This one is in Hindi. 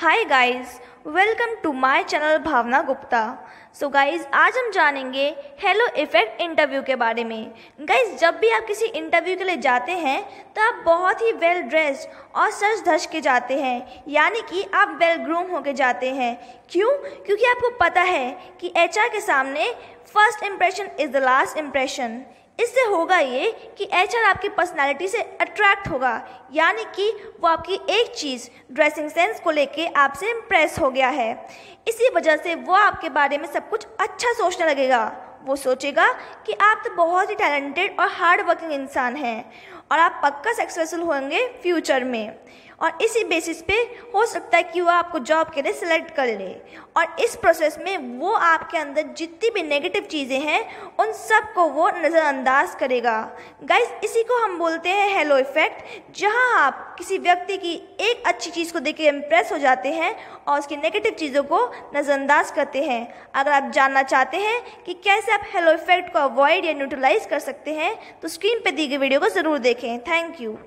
Hi guys welcome to my channel Bhavana Gupta so guys आज हम जानेंगे हेलो इफ़ेक्ट इंटरव्यू के बारे में। गाइस जब भी आप किसी इंटरव्यू के लिए जाते हैं तो आप बहुत ही वेल ड्रेस्ड और सज धज के जाते हैं। यानी कि आप वेल ग्रूम होके जाते हैं। क्यों? क्योंकि आपको पता है कि एचआर के सामने first impression is the last impression इससे होगा ये कि एच आपकी पर्सनैलिटी से अट्रैक्ट होगा, यानी कि वो आपकी एक चीज़ ड्रेसिंग सेंस को लेके आपसे इम्प्रेस हो गया है। इसी वजह से वो आपके बारे में सब कुछ अच्छा सोचने लगेगा। वो सोचेगा कि आप तो बहुत ही टैलेंटेड और हार्ड वर्किंग इंसान हैं और आप पक्का सक्सेसफुल होंगे फ्यूचर में। और इसी बेसिस पे हो सकता है कि वो आपको जॉब के लिए सिलेक्ट कर ले। और इस प्रोसेस में वो आपके अंदर जितनी भी नेगेटिव चीज़ें हैं, उन सबको वो नज़रअंदाज करेगा। गाइस इसी को हम बोलते हैं हेलो इफ़ेक्ट जहाँ आप किसी व्यक्ति की एक अच्छी चीज़ को देख के इम्प्रेस हो जाते हैं और उसकी नेगेटिव चीज़ों को नज़रअंदाज करते हैं। अगर आप जानना चाहते हैं कि कैसे आप हेलो इफ़ेक्ट को अवॉइड या न्यूट्रलाइज कर सकते हैं तो स्क्रीन पर दी गई वीडियो को ज़रूर देखें। Thank you